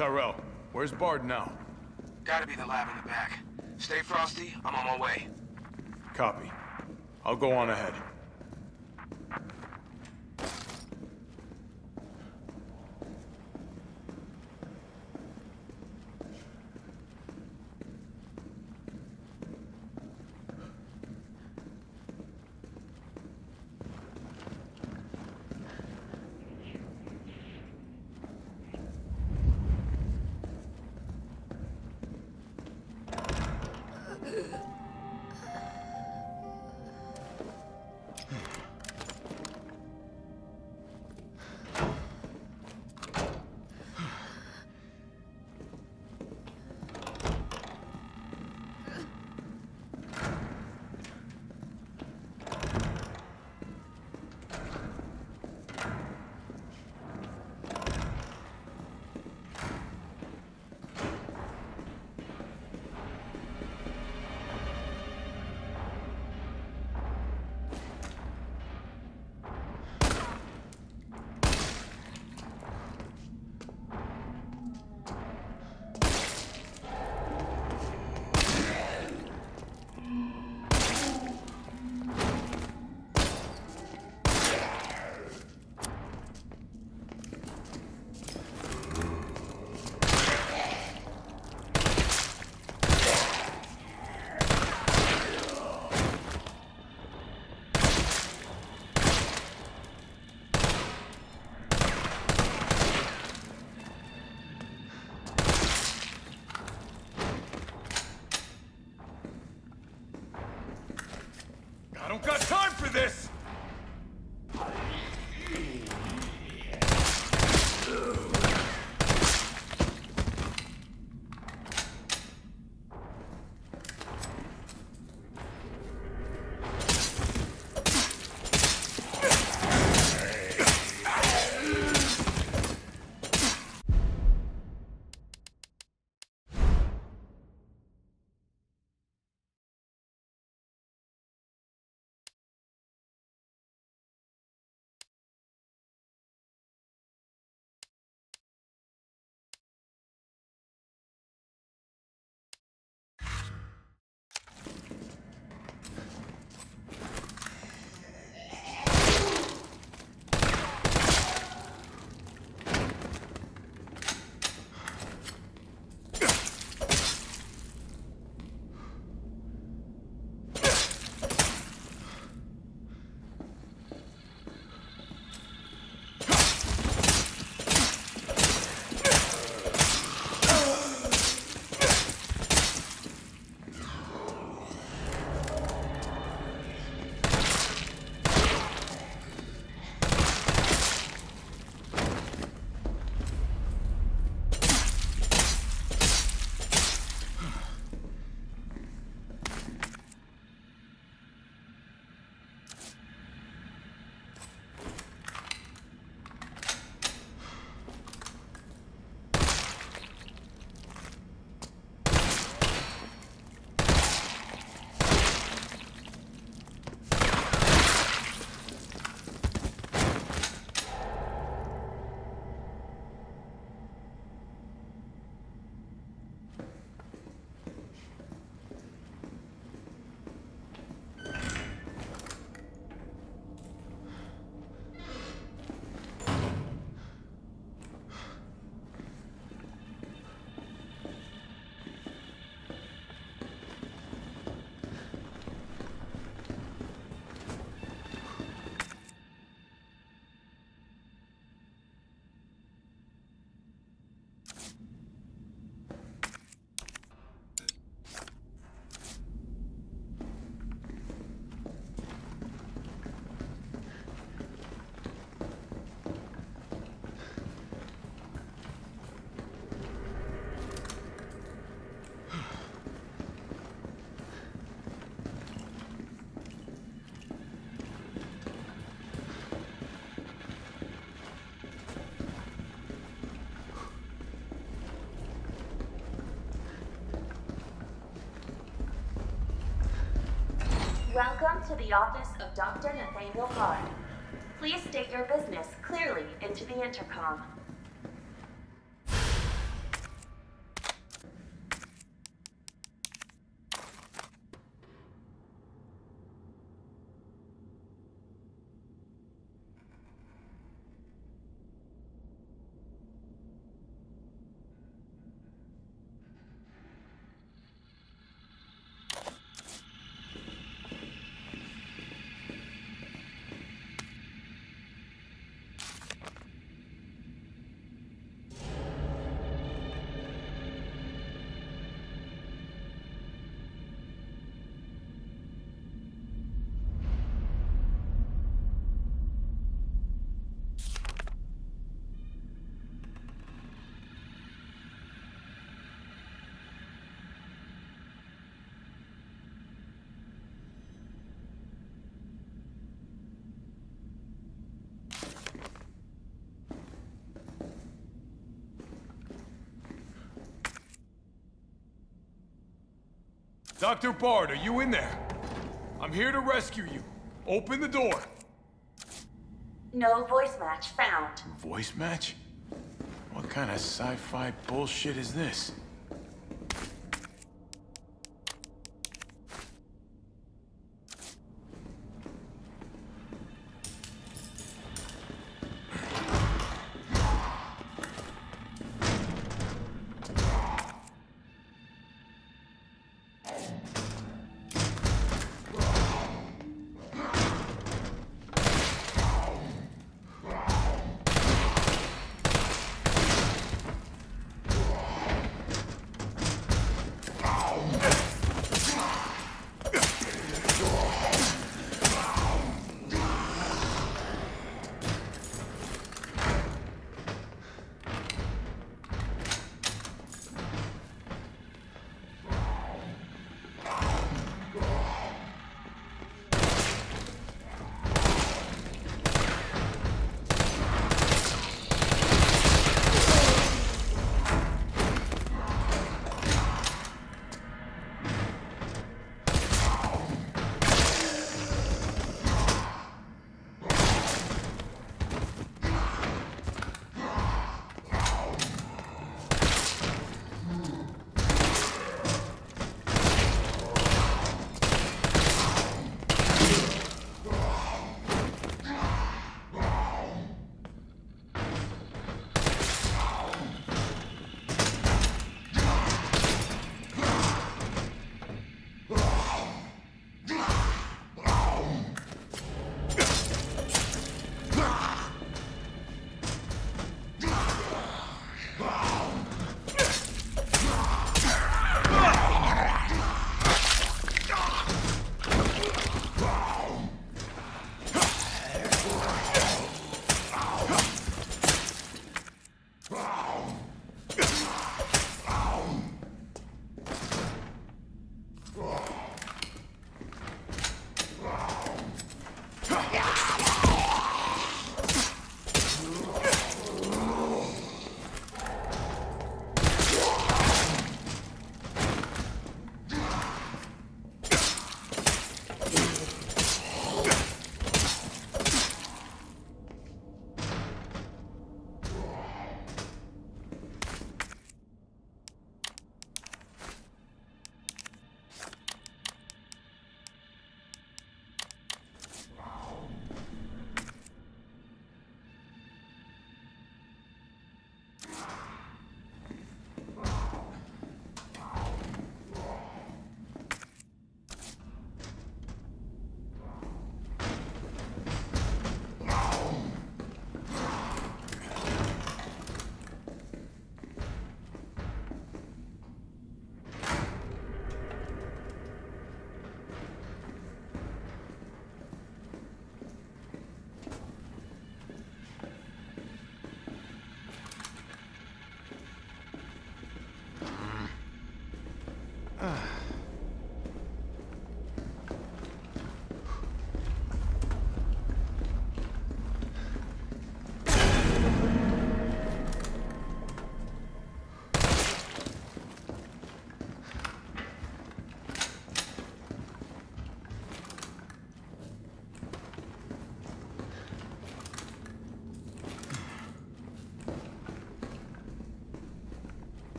Tyrell, where's Bard now? Gotta be the lab in the back. Stay frosty, I'm on my way. Copy. I'll go on ahead. To the office of Dr. Nathaniel Bard. Please state your business clearly into the intercom. Dr. Bard, are you in there? I'm here to rescue you. Open the door. No voice match found. Voice match? What kind of sci-fi bullshit is this?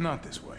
Not this way.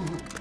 Oh.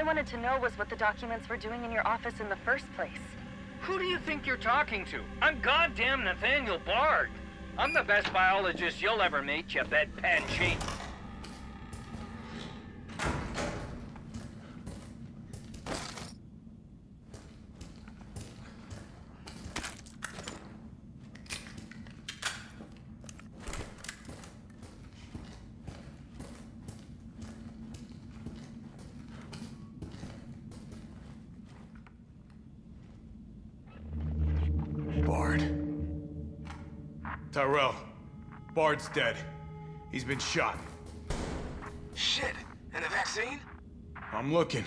I wanted to know was what the documents were doing in your office in the first place. Who do you think you're talking to? I'm goddamn Nathaniel Bard. I'm the best biologist you'll ever meet, you bedpan cheat. Bard. Tyrell. Bard's dead. He's been shot. Shit. And the vaccine? I'm looking.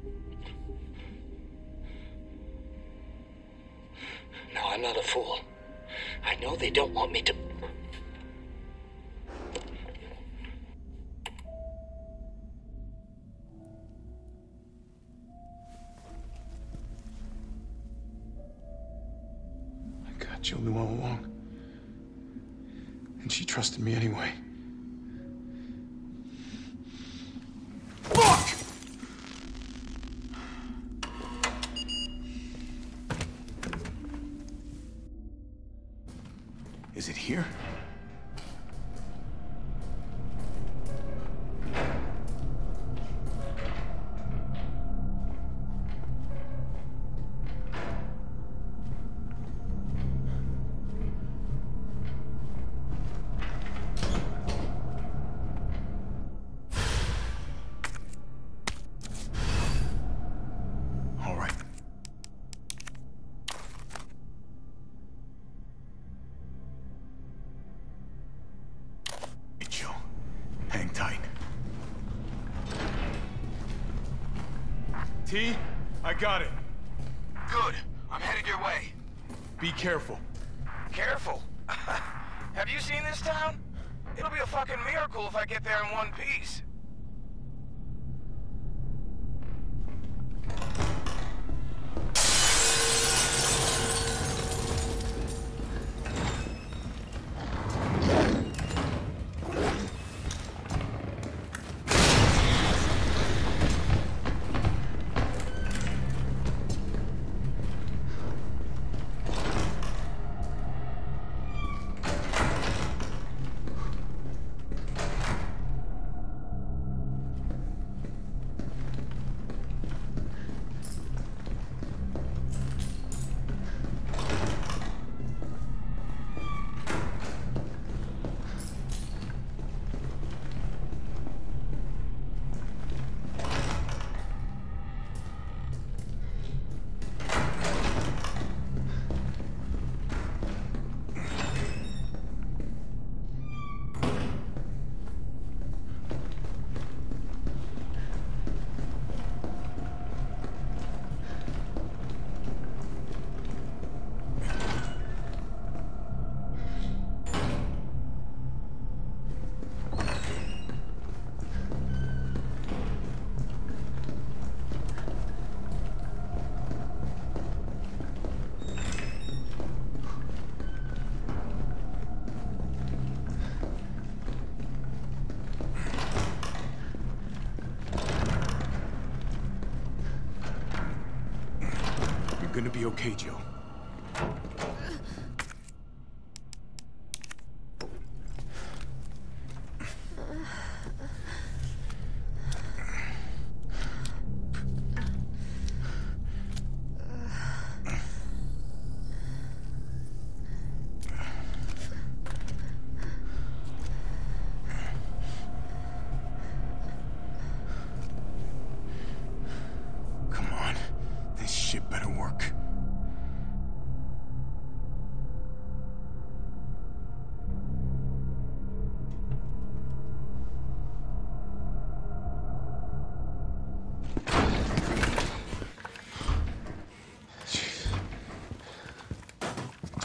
No, I'm not a fool. I know they don't want me to. Got it. Good. I'm headed your way. Be careful. Careful. Be okay, Jill.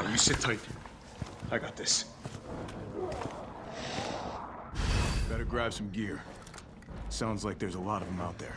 You sit tight. I got this. Better grab some gear. Sounds like there's a lot of them out there.